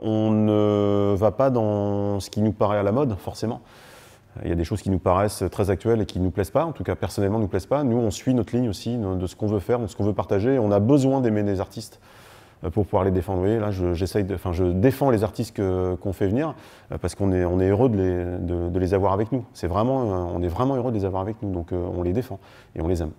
On ne va pas dans ce qui nous paraît à la mode, forcément. Il y a des choses qui nous paraissent très actuelles et qui ne nous plaisent pas, en tout cas personnellement ne nous plaisent pas. Nous, on suit notre ligne aussi de ce qu'on veut faire, de ce qu'on veut partager. On a besoin d'aimer les artistes euh, pour pouvoir les défendre. Vous voyez, là, je, de, enfin, je défends les artistes qu'on fait venir euh, parce qu'on est, heureux de les, avoir avec nous. C'est vraiment, euh, on est vraiment heureux de les avoir avec nous, donc on les défend et on les aime.